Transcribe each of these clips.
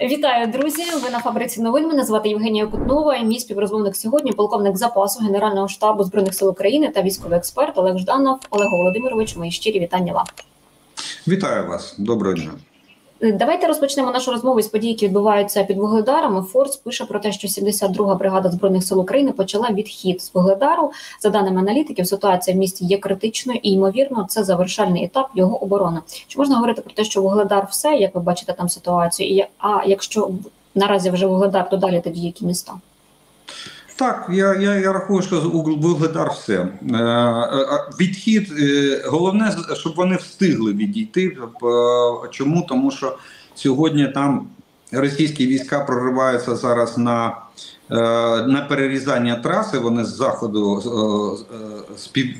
Вітаю, друзі! Ви на фабриці новин. Мене звати Євгенія Кутнова. і Мій співрозмовник сьогодні, полковник запасу Генерального штабу збройних сил України та військовий експерт Олег Жданов. Олег Володимирович. Мої щирі вітання вам. Вітаю вас, доброго дня. Давайте розпочнемо нашу розмову з подій, які відбуваються під Вугледаром. Форбс пише про те, що 72-га бригада збройних сил України почала відхід з Вугледару. За даними аналітиків, ситуація в місті є критичною і ймовірно, це завершальний етап його оборони. Чи можна говорити про те, що Вугледар все, як ви бачите там ситуацію? І а якщо наразі вже Вугледар, то далі тоді які міста? Так, я я, я рахую, що Вугледар все. Е, е, відхід, е, головне, щоб вони встигли відійти. Чому? Тому що сьогодні там російські війська прориваються зараз на на перерізання траси. Вони з заходу, з, пів,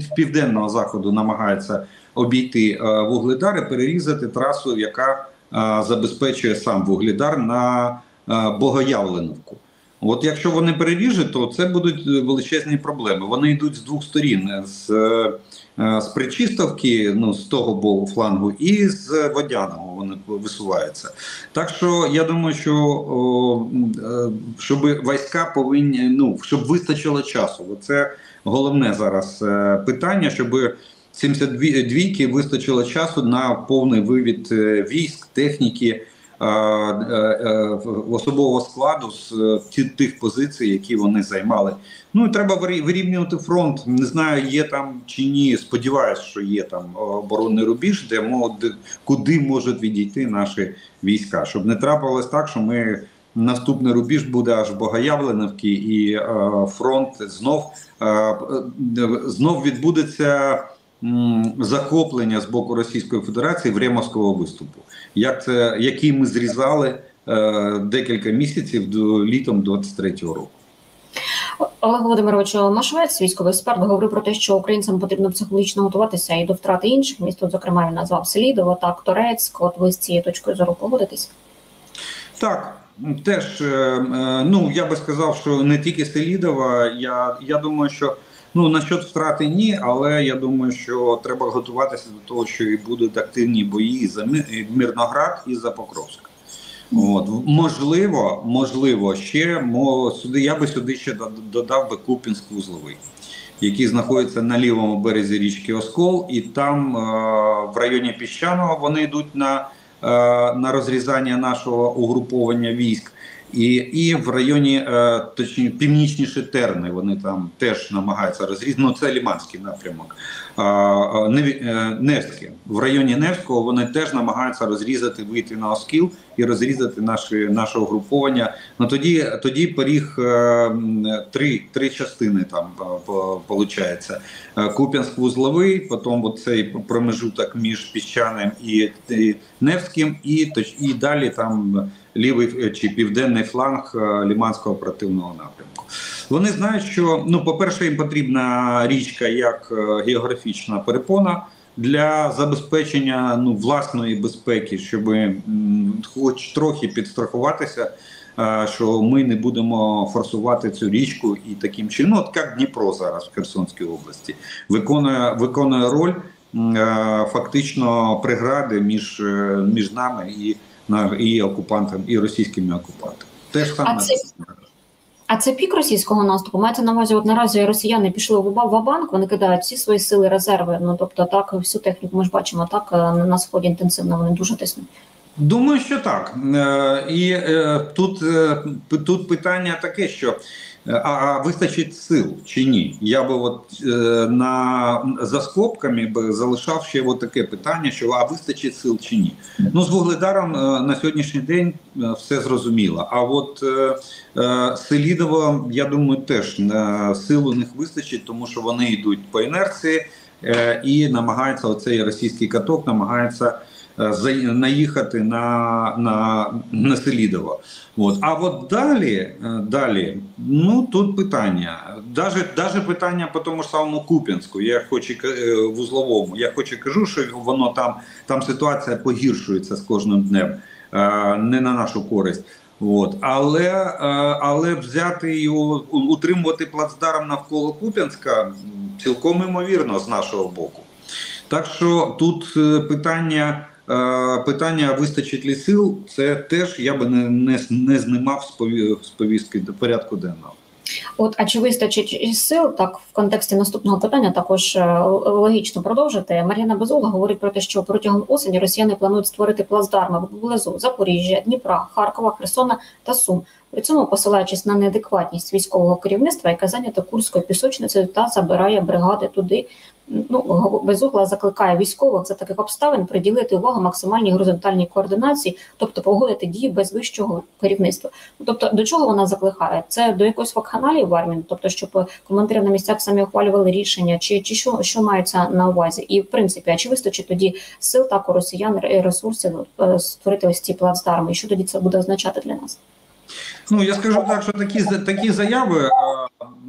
з південного заходу намагаються обійти Вугледар і перерізати трасу, яка забезпечує сам Вугледар на Богоявленовку. От якщо вони переріжуть, то це будуть величезні проблеми. Вони йдуть з двох сторін: з е, з Причистовки, ну з того боку флангу, і з Водяного вони висуваються. Так що я думаю, що е, щоб війська повинні ну щоб вистачило часу. Це головне зараз е, питання, щоб 72-ки вистачило часу на повний вивід військ, техніки. Е, е, особового складу з тих позицій, які вони займали. Ну і треба вирівнювати фронт. Не знаю, є там чи ні. Сподіваюсь, що є там оборонний рубіж, де куди можуть відійти наші війська, щоб не трапилось так, що ми. Наступний рубіж буде аж Богоявленовки, і е, фронт знов е, знов відбудеться захоплення з боку Російської Федерації Времовського виступу, як це який ми зрізали е, декілька місяців до літом 23-го року. Олег Володимирович Машвець, військовий експерт, говорив про те, що українцям потрібно психологічно готуватися і до втрати інших міст. Тут, зокрема, він назвав Селідово, так Торецьк. От ви з цією точкою зору погодитесь? Так. Теж, е, е, ну я би сказав, що не тільки Селідова. Я я думаю, що Ну насчет втрати ні, але я думаю, що треба готуватися до того, що і будуть активні бої за Мирноград і за Покровськ. От можливо, можливо, ще мо сюди. Я би сюди ще додав би Купінськ вузловий, який знаходиться на лівому березі річки Оскол, і там е в районі піщаного вони йдуть на, е на розрізання нашого угруповання військ. І і в районі е, точніше північніше терни вони там теж намагаються розрізати. Ну, це Ліманський напрямок. Е, Невське. В районі Невського вони теж намагаються розрізати, вийти на Оскіл і розрізати наші, наше угруповання. Ну тоді тоді поріг е, три три частини там виходить. Куп'янськ вузловий, потім цей промежуток між піщаним і, Невським, і і далі там лівий е, чи південний фланг е, ліманського оперативного напрямку. Вони знають, що ну, по-перше, їм потрібна річка як е, географічна перепона для забезпечення ну, власної безпеки, щоб хоч трохи підстрахуватися. Що ми не будемо форсувати цю річку і таким чином, ну, от як Дніпро зараз в Херсонській області, виконує виконує роль фактично прегради між між нами і і окупантам, і російськими окупантами. Теж саме. А це, пік російського наступу. Мається на увазі, от наразі росіяни пішли в банк, вони кидають всі свої сили, резерви. Ну тобто, так всю техніку ми ж бачимо, так е, на сході інтенсивно вони дуже тиснуть. Думаю, що так. Е, і е, тут, тут питання таке, що. Е, а вистачить сил чи ні? Я би от е, на за скобками би залишав ще от таке питання: що а вистачить сил чи ні? Ну з вугледаром е, на сьогоднішній день е, все зрозуміло. А от е, е, Селідово, я думаю, теж е, сил у них вистачить, тому що вони йдуть по інерції е, і намагаються оцей російський каток, намагається. Е, наїхати на на, на Селідово. От. А от далі, е, далі, ну тут питання. Даже, даже питання по тому ж самому Куп'янську, я хочу е, вузловому, я хочу кажу, що воно там там ситуація погіршується з кожним днем, не на нашу користь. От. Але але взяти і утримувати плацдарм навколо Куп'янська цілком імовірно з нашого боку. Так що тут питання питання вистачить ли сил, це теж я би не не, не знімав з повістки до порядку денного. От, а чи вистачить сил? Так, в контексті наступного питання також е, логічно продовжити. Мар'яна Безугла говорить про те, що протягом осені росіяни планують створити плацдарми поблизу Запоріжжя, Дніпра, Харкова, Херсона та Сум. При цьому посилаючись на неадекватність військового керівництва, яке зайнято Курською пісочницею та забирає бригади туди. Ну Безугла закликає військових за таких обставин приділити увагу максимальній горизонтальній координації, тобто погодити дії без вищого керівництва. Ну, Тобто, до чого вона закликає? Це до якоїсь вакханалії в армії, тобто, щоб командири на місцях самі ухвалювали рішення, чи, чи що, що мається на увазі? І в принципі, а чи вистачить тоді сил так у росіян і ресурсів е, створити ось ці плацдарми? І що тоді це буде означати для нас? Ну я скажу так, що такі такі заяви е,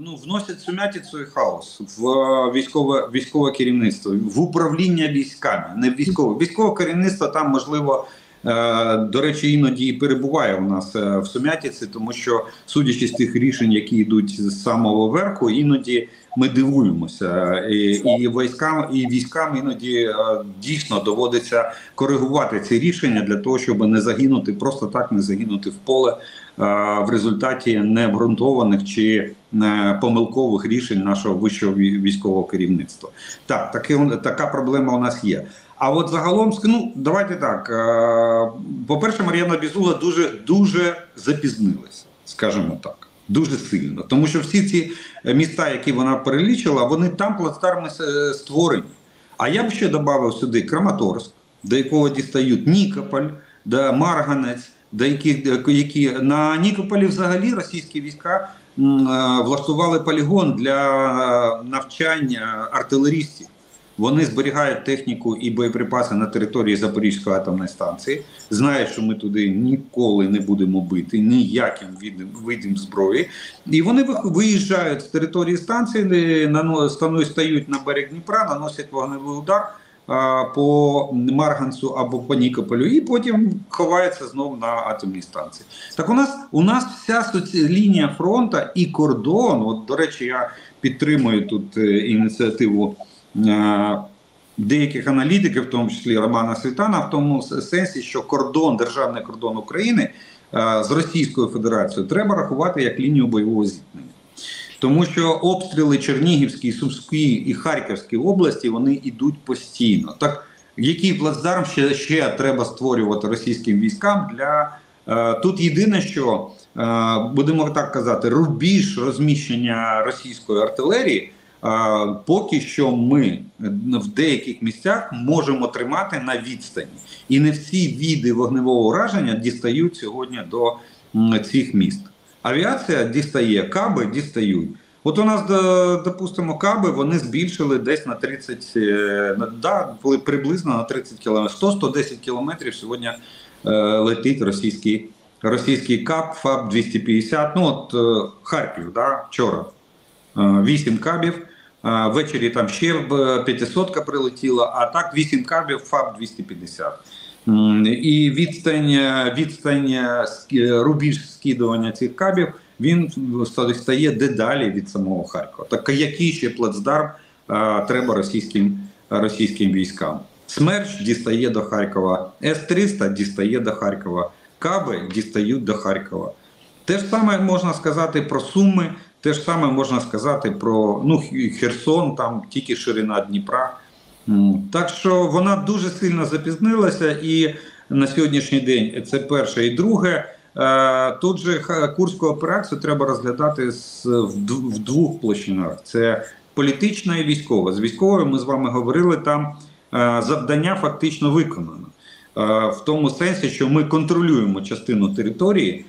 ну вносять сумятицю і хаос в е, військове військове керівництво, в управління військами, не військове. Військове керівництво там можливо. е, До речі, іноді і перебуває у нас е, в сумятиці, тому що судячи з тих рішень, які йдуть з самого верху, іноді ми дивуємося, і, і військам, і військам іноді дійсно доводиться коригувати ці рішення для того, щоб не загинути, просто так не загинути в поле в результаті необґрунтованих чи е, помилкових рішень нашого вищого військового керівництва. Так, таке, така проблема у нас є. А от загалом ну, давайте так. е, По-перше, Мар'яна Бізула дуже дуже запізнилася, скажімо так. Дуже сильно, тому що всі ці міста, які вона перелічила, вони там плацдарми е, створені. А я б ще додав сюди Краматорськ, до якого дістають Нікополь, да, Марганець, до яких які на Нікополі взагалі російські війська е, влаштували полігон для навчання артилерістів. Вони зберігають техніку і боєприпаси на території Запорізької атомної станції. Знають, що ми туди ніколи не будемо бити ніяким видом, зброї. І вони виїжджають з території станції, стають на берег Дніпра, наносять вогневий удар по Марганцю або по Нікополю, і потім ховаються знову на атомній станції. Так у нас у нас вся соці... лінія фронту і кордон. От, до речі, я підтримую тут е, ініціативу. е, Деяких аналітиків, в тому числі Романа Світана, в тому сенсі, що кордон, державний кордон України е, з Російською Федерацією треба рахувати як лінію бойового зіткнення. Тому що обстріли Чернігівській, Сумській і Харківській області вони йдуть постійно. Так який плацдарм ще, ще треба створювати російським військам для е, тут єдине, що е, будемо так казати, рубіж розміщення російської артилерії. е, Поки що ми в деяких місцях можемо тримати на відстані, і не всі віди вогневого ураження дістають сьогодні до цих міст. Авіація дістає, каби дістають. От у нас, допустимо, каби вони збільшили десь на 30, е, да, приблизно на 30 кілометрів. 100-110 кілометрів сьогодні е, летить російський, російський каб, ФАБ 250. Ну от е, Харків, да, вчора. Е, 8 кабів. Ввечері там ще б 500 прилетіла, а так 8 кабів ФАБ 250. М, І відстань, е, відстань е, рубіж скидування цих кабів він стає дедалі від самого Харкова. Так який ще плацдарм е, треба російським, російським військам? Смерч дістає до Харкова, С-300 дістає до Харкова, Каби дістають до Харкова. Те ж саме можна сказати про Суми, те ж саме можна сказати про ну, Херсон, там тільки ширина Дніпра. Так що вона дуже сильно запізнилася, і на сьогоднішній день це перше. І друге, е, тут же курську операцію треба розглядати в, двох площинах: це політична і військова. З військовою ми з вами говорили, там е, завдання фактично виконано. Е, В тому сенсі, що ми контролюємо частину території.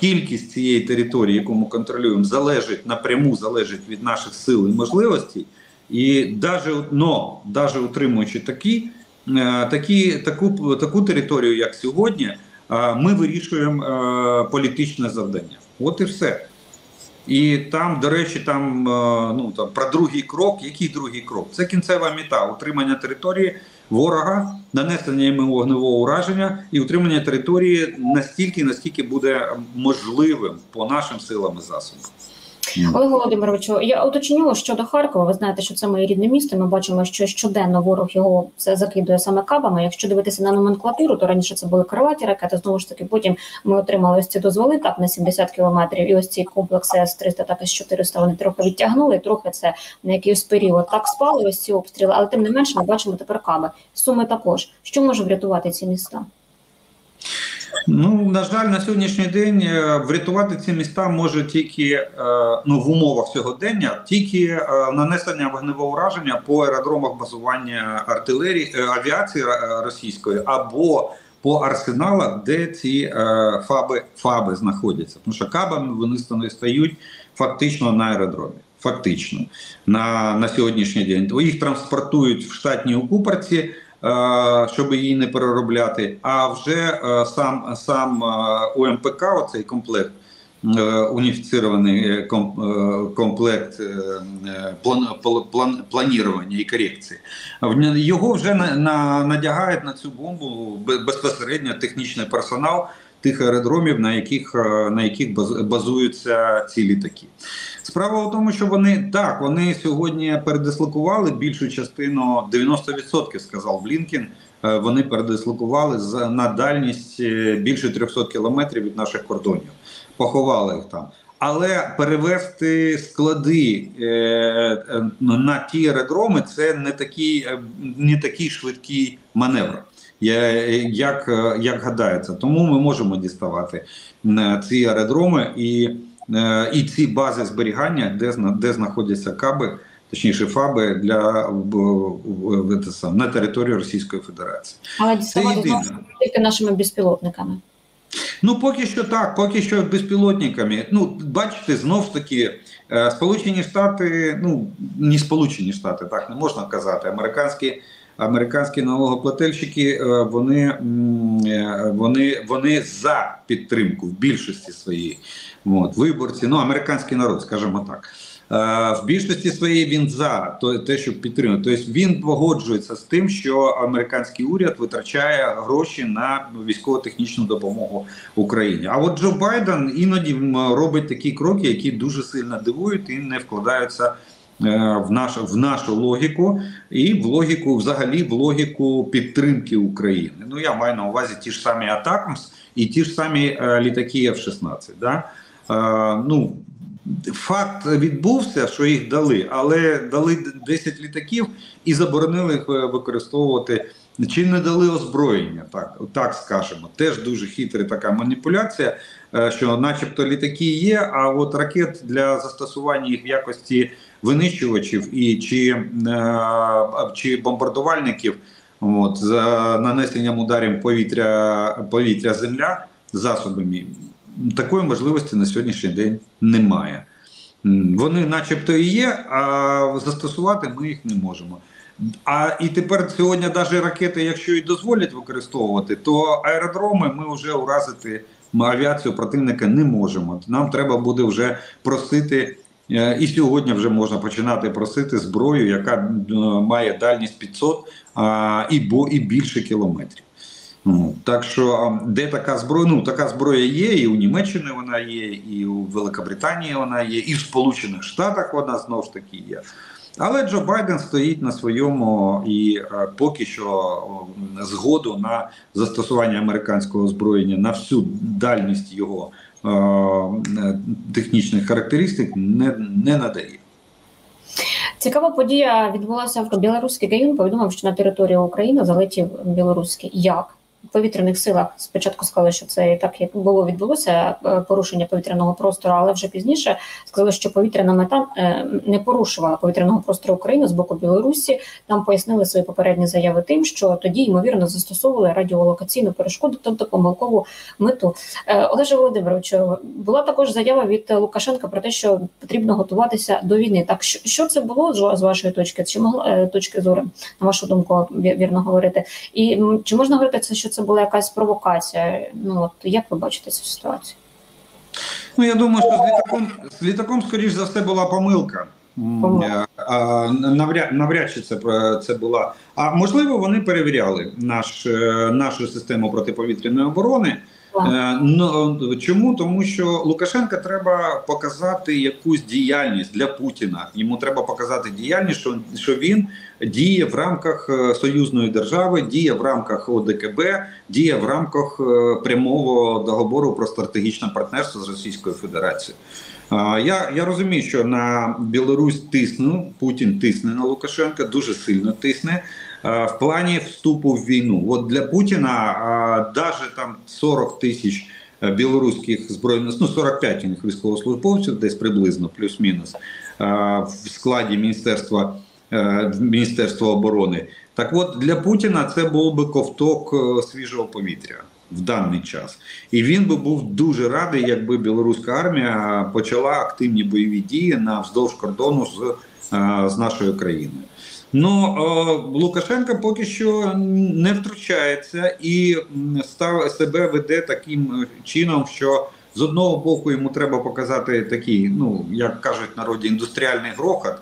Кількість цієї території, яку ми контролюємо, залежить напряму залежить від наших сил і можливостей. І даже, но, даже утримуючи такі, е, такі, таку, таку територію, як сьогодні, е, ми вирішуємо е, політичне завдання. От і все. І там, до речі, там, ну, там про другий крок. Який другий крок? Це кінцева мета утримання території ворога, нанесення йому вогневого ураження і утримання території настільки, наскільки буде можливим по нашим силам і засобам. Олег Володимировичу, я уточню щодо Харкова. Ви знаєте, що це моє рідне місто. Ми бачимо, що щоденно ворог його це закидує саме кабами. Якщо дивитися на номенклатуру, то раніше це були крилаті ракети. Знову ж таки, потім ми отримали ось ці дозволи так на 70 кілометрів. І ось ці комплекси С-300, так і С-400, Вони трохи відтягнули. Трохи це на якийсь період так спали ось ці обстріли, але тим не менше ми бачимо тепер каби. Суми також. Що може врятувати ці міста? Ну на жаль, на сьогоднішній день е, врятувати ці міста може тільки е, ну в умовах сьогодення, тільки е, нанесення вогневого ураження по аеродромах базування артилерії авіації російської або по арсеналах, де ці фаби фаби знаходяться. Тому що кабами вони стають фактично на аеродромі. Фактично на на сьогоднішній день їх транспортують в штатній окупарці. Е, щоб її не переробляти. А вже е, сам сам е, УМПК, оцей комплект. Уніфіцирований комплект план, план, планування і корекції. Його вже на, на, надягають на цю бомбу безпосередньо технічний персонал тих аеродромів, на яких на яких базуються ці літаки. Справа в тому, що вони так вони сьогодні передислокували більшу частину 90%, сказав Блінкін. Е, вони передислокували на дальність е, більше 300 кілометрів від наших кордонів, поховали їх там. Але перевести склади е, на ті аеродроми це не такий не такий швидкий маневр, як як гадається. Тому ми можемо діставати ці аеродроми і. Е, і ці бази зберігання, де де знаходяться каби, точніше фаби для на території Російської Федерації. Але діставати тільки нашими безпілотниками. Ну, поки що так, поки що безпілотниками. Ну, бачите, знов таки, е, Сполучені Штати, ну не Сполучені Штати, так не можна казати, американські. Американські налогоплательщики е, вони вони, вони за підтримку в більшості своїй От, виборці, ну американський народ, скажімо так. Е, в більшості своєї він за те, щоб підтримати. Тобто він погоджується з тим, що американський уряд витрачає гроші на військово-технічну допомогу Україні. А от Джо Байден іноді робить такі кроки, які дуже сильно дивують і не вкладаються е, в нашу в нашу логіку і в логіку, взагалі, в логіку підтримки України. Ну я маю на увазі ті ж самі Атакамс і ті ж самі е, літаки F-16. Да? ну факт відбувся, що їх дали, але дали 10 літаків і заборонили їх е, використовувати. Чи не дали озброєння, так так скажемо. Теж дуже хитра така маніпуляція, е, що, начебто, літаки є. А от ракет для застосування їх в якості винищувачів і чи е, чи бомбардувальників, от за нанесенням ударів повітря повітря земля засобами такої можливості на сьогоднішній день немає. Вони, начебто, і є, а застосувати ми їх не можемо. А і тепер сьогодні навіть ракети, якщо і дозволять використовувати, то аеродроми ми вже уразити авіацію противника не можемо. Нам треба буде вже просити. Е, і сьогодні вже можна починати просити зброю, яка е, має дальність 500 а, і бо і більше кілометрів. Ну, Так що де така зброя? Ну така зброя є, і у Німеччині вона є, і у Великобританії вона є, і в Сполучених Штатах вона знову ж таки є. Але Джо Байден стоїть на своєму і е, поки що згоду на застосування американського озброєння на всю дальність його е, технічних характеристик не, не надає. Цікава подія відбулася в білоруський Гаюн Повідомив, що на територію України залетів білоруський як повітряних силах спочатку сказали, що це так як було відбулося е, порушення повітряного простору, але вже пізніше сказали, що повітряна мета е, не порушувала повітряного простору України з боку Білорусі. Там пояснили свої попередні заяви тим, що тоді ймовірно застосовували радіолокаційну перешкоду, тобто помилкову мету. Е, Олеже Володимировичу, була також заява від Лукашенка про те, що потрібно готуватися до війни. Так що це було з вашої точки? Чи могла точки зору на вашу думку вірно говорити? І чи можна говорити це, що? що це була якась провокація. Ну от як ви бачите цю ситуацію? Ну я думаю, що з літаком з літаком, скоріш за все, була помилка. помилка. Навряд, навряд чи це це була. А можливо, вони перевіряли наш, е, нашу систему протиповітряної оборони. Е, ну чому тому, що Лукашенка треба показати якусь діяльність для Путіна. Йому треба показати діяльність, що що він діє в рамках е, союзної держави, діє в рамках ОДКБ, діє в рамках е, прямого договору про стратегічне партнерство з Російською Федерацією. Я я розумію, що на Білорусь тисну Путін тисне на Лукашенка, дуже сильно тисне в плані вступу в війну. От для Путіна навіть там 40 тисяч е, білоруських збройних ну 45 у них військовослужбовців, десь приблизно плюс-мінус в складі міністерства е, міністерства оборони. Так, от для Путіна це був би ковток е, свіжого повітря в даний час, і він би був дуже радий, якби білоруська армія почала активні бойові дії на вздовж кордону з, з нашою країною. Ну Лукашенко поки що не втручається і став себе веде таким чином, що з одного боку йому треба показати такий, ну як кажуть народі, індустріальний грохот.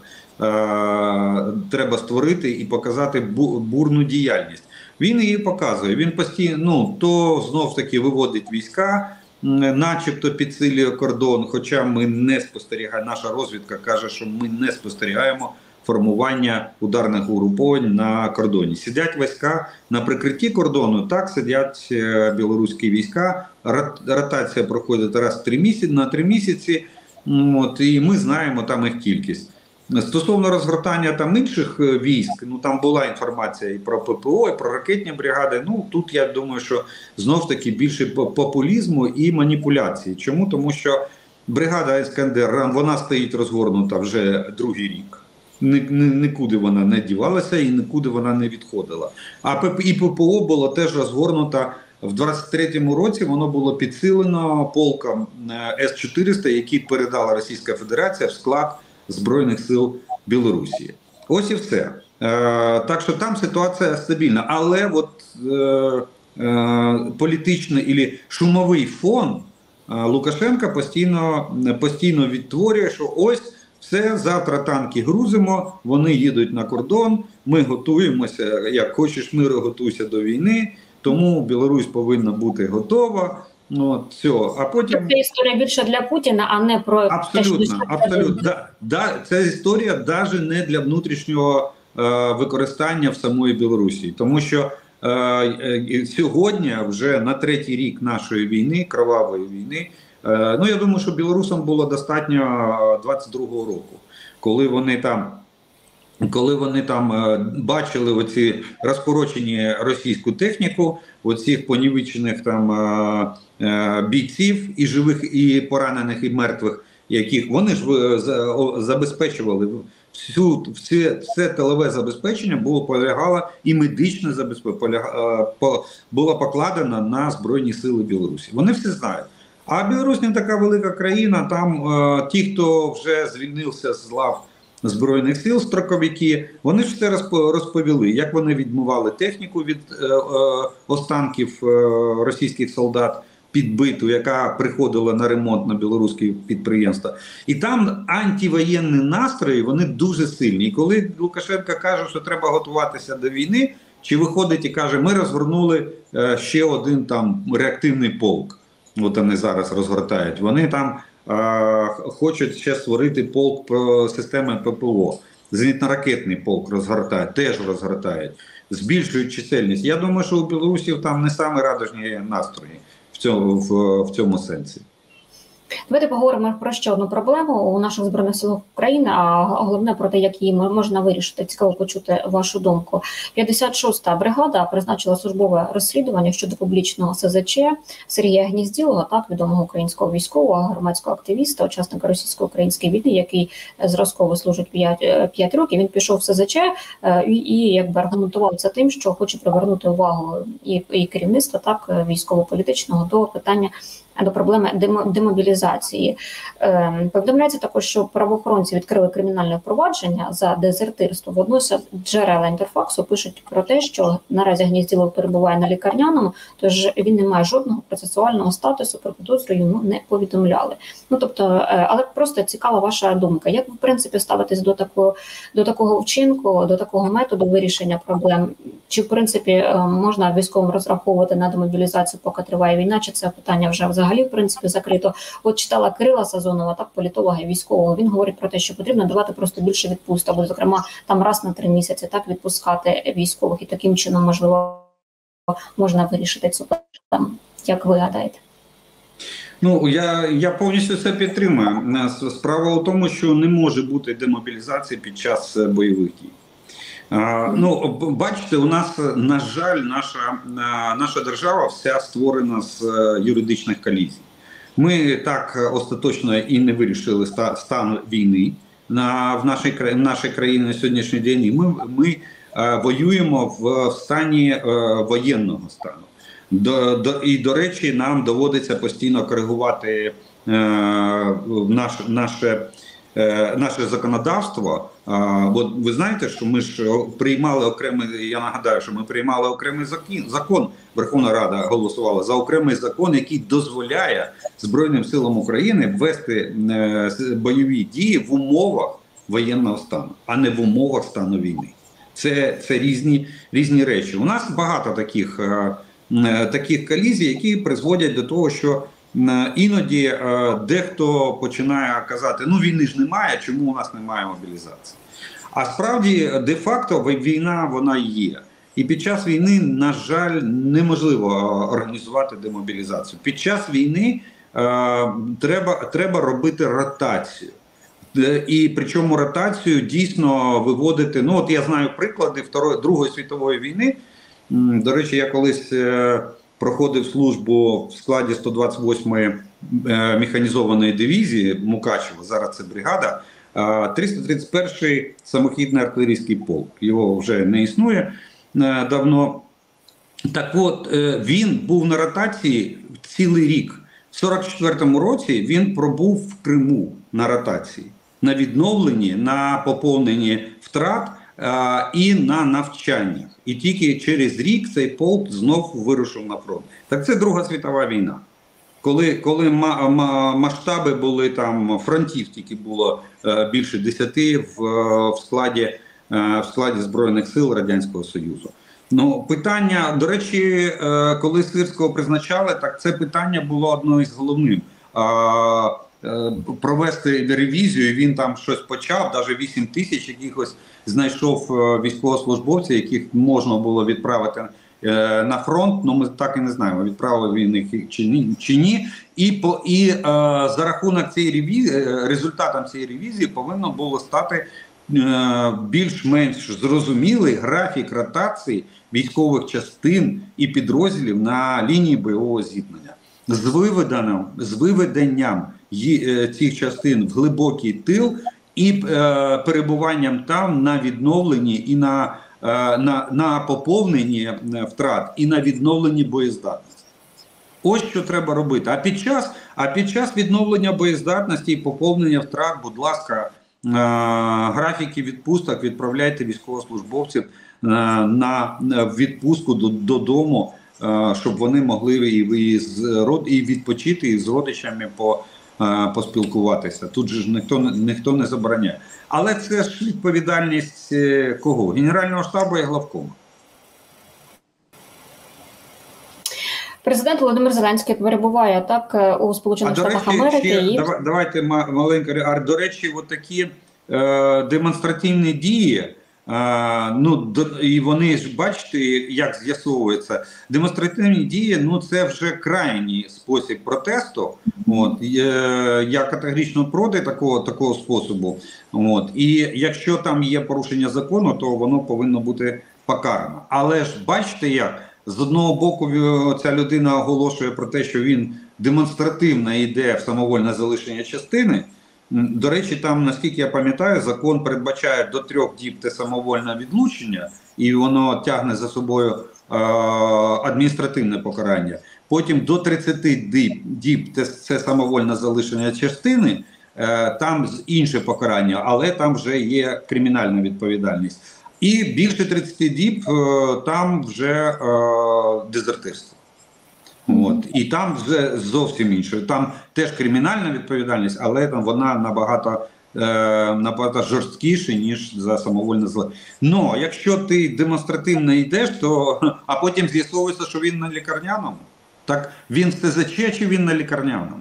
Треба створити і показати бурну діяльність. Він її показує. Він постійно ну то знов таки виводить війська, начебто підсилює кордон. Хоча ми не спостерігаємо, наша розвідка каже, що ми не спостерігаємо формування ударних угруповань на кордоні. Сидять війська на прикритті кордону. Так сидять е, білоруські війська. Ротація проходить раз три місяці на три місяці. От і ми знаємо там їх кількість. Стосовно розгортання там інших е, військ, ну там була інформація і про ППО, і про ракетні бригади. Ну тут я думаю, що знов таки більше популізму і маніпуляції. Чому тому, що бригада Іскандер вона стоїть розгорнута вже другий рік нікуди вона не дівалася і нікуди вона не відходила. А і ППО було теж розгорнуто в 23-му році. Воно було підсилено полком е, С-400, який передала Російська Федерація в склад Збройних сил Білорусі. Ось і все. Е, так що там ситуація стабільна, але от е, політичний і шумовий фон Лукашенка постійно постійно відтворює, що ось. Все, завтра танки грузимо, вони їдуть на кордон. Ми готуємося. Як хочеш миру, готуйся до війни. Тому Білорусь повинна бути готова. Ну, от, все. А потім це історія більше для Путіна, а не про абсолютно. Абсолютно. Да, да, Ця історія навіть не для внутрішнього е, використання в самої Білорусі, тому що е, е, сьогодні, вже на третій рік нашої війни, кровавої війни. Е, ну я думаю, що білорусам було достатньо 22-го е, року, коли вони там. Коли вони там е, бачили оці розпорочені російську техніку, оцих понівечених там бійців і живих, і поранених, і мертвих, яких вони ж забезпечували всю все, все тилове забезпечення було полягало і медичне забезпечення було покладено на збройні сили Білорусі. Вони все знають. А Білорусь не така велика країна. Там е, ті, хто вже звільнився з лав збройних сил, строковики, вони ж це розповіли, як вони відмивали техніку від е, е, останків е, російських солдат. Підбиту, яка приходила на ремонт на білоруські підприємства, і там антивоєнні настрої вони дуже сильні. І коли Лукашенко каже, що треба готуватися до війни, чи виходить і каже, ми розгорнули е, ще один там реактивний полк от вони зараз розгортають, вони там е, хочуть ще створити полк системи ППО. Зенітно-ракетний полк розгортають, теж розгортають, збільшують чисельність. Я думаю, що у білорусів там не саме радужні настрої в цьому, в, в цьому сенсі. Давайте поговоримо про ще одну проблему у наших збройних силах України, а головне про те, як її можна вирішити. Цікаво почути вашу думку. 56-та бригада призначила службове розслідування щодо публічного СЗЧ Сергія Гнізділова, так відомого українського військового громадського активіста, учасника російсько-української війни, який зразково служить 5, 5 е, років. Він пішов в СЗЧ е, і, і якби аргументував це тим, що хоче привернути увагу і, і керівництва так військово-політичного до питання до проблеми демобілізації. Ем, повідомляється також, що правоохоронці відкрили кримінальне впровадження за дезертирство. Водночас джерела інтерфаксу пишуть про те, що наразі Гнізділов перебуває на лікарняному, тож він не має жодного процесуального статусу, про підозру йому не повідомляли. Ну тобто, е, але просто цікава ваша думка. Як ви в принципі ставитесь до такого до такого вчинку, до такого методу вирішення проблем? Чи в принципі е, можна військовим розраховувати на демобілізацію, поки триває війна? Чи це питання вже взагалі в принципі закрито? От читала Кирила Сазонова, так політолога і військового. Він говорить про те, що потрібно давати просто більше відпусток, бо зокрема там раз на три місяці так відпускати військових, і таким чином можливо можна вирішити цю проблему. Як ви гадаєте? Ну я я повністю це підтримую. Справа у тому, що не може бути демобілізації під час е, бойових дій. А, ну, бачите, у нас на жаль, наша наша держава вся створена з е, юридичних колізій. Ми так остаточно і не вирішили стан війни на в нашій в нашій країні на сьогоднішній день. Ми ми е, воюємо в стані е, воєнного стану. До, до і до речі, нам доводиться постійно коригувати е, наш, наше е, наше законодавство. От ви знаєте, що ми ж приймали окремий. Я нагадаю, що ми приймали окремий закон. Закон Верховна Рада голосувала за окремий закон, який дозволяє Збройним силам України ввести е, бойові дії в умовах воєнного стану, а не в умовах стану війни. Це це різні різні речі. У нас багато таких. Е, Е, таких колізій, які призводять до того, що е, іноді е, дехто починає казати: ну війни ж немає, чому у нас немає мобілізації? А справді, де-факто, війна вона є. І під час війни, на жаль, неможливо організувати демобілізацію. Під час війни е, треба треба робити ротацію. І причому ротацію дійсно виводити. Ну, от я знаю приклади Другої світової війни. До речі, я колись е, проходив службу в складі 128-ї е, механізованої дивізії Мукачева. Зараз це бригада. 331-й самохідний артилерійський полк. Його вже не існує е, давно. Так от він був на ротації цілий рік. В 44-му році він пробув в Криму на ротації, на відновленні, на поповненні втрат і на навчаннях. І тільки через рік цей полк знов вирушив на фронт. Так це Друга світова війна. Коли коли масштаби були там фронтів, тільки було е, більше десяти в, в складі е, в складі Збройних сил Радянського Союзу. Ну, питання, до речі, е, коли Сирського призначали, так це питання було одним із головним. Е, провести ревізію. Він там щось почав, навіть 8 тисяч якихось знайшов е, військовослужбовців, яких можна було відправити. Е, на фронт, ну ми так і не знаємо, відправили він їх чи ні. І по і е, за рахунок цієї ревізії, результатом цієї ревізії повинно було стати е, більш-менш зрозумілий графік ротації військових частин і підрозділів на лінії бойового зіткнення з виведенням з виведенням Е, цих частин в глибокий тил і е, перебуванням там на відновленні і на е, на, на поповненні втрат і на відновленні боєздатності. Ось що треба робити. А під час а під час відновлення боєздатності і поповнення втрат, будь ласка, графіки відпусток відправляйте військовослужбовців на відпустку додому, щоб вони могли і відпочити і з родичами по поспілкуватися. Тут же ж ніхто ніхто не забороняє. Але це ж відповідальність е, кого? Генерального штабу і главкому. Президент Володимир Зеленський перебуває так е, у Сполучених Штатах Америки. Ще, і... Давайте маленька До речі, от такі е, демонстративні дії. Ну до і вони ж бачите, як з'ясовується демонстративні дії. Ну це вже крайній спосіб протесту. От я категорично проти такого такого способу. От і якщо там є порушення закону, то воно повинно бути покарано. Але ж бачите, як з одного боку ця людина оголошує про те, що він демонстративно йде в самовольне залишення частини. До речі, там, наскільки я пам'ятаю, закон передбачає до трьох діб те самовольне відлучення, і воно тягне за собою е адміністративне покарання. Потім до 30 діб, діб це, це самовольне залишення частини. Е, там інше покарання, але там вже є кримінальна відповідальність. І більше 30 діб е, там вже е, дезертирство. От. І там вже зовсім інше. Там теж кримінальна відповідальність, але там вона набагато, е, набагато жорсткіша, ніж за самовольне зле. Ну, якщо ти демонстративно йдеш, то а потім з'ясовується, що він на лікарняному. Так він в ТЗЧ чи він на лікарняному?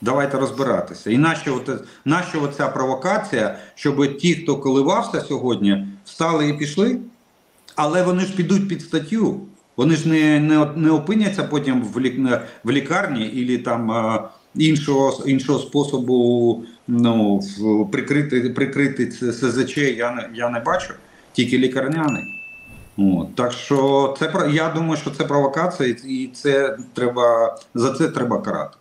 Давайте розбиратися. І нащо, нащо оця провокація, щоб ті, хто коливався сьогодні, встали і пішли? Але вони ж підуть під статтю. Вони ж не, не, не опиняться потім в, лік, в лікарні і там іншого, іншого способу ну, прикрити, прикрити СЗЧ я не, я не бачу, тільки лікарняний. От, так що це я думаю, що це провокація, і це треба за це треба карати.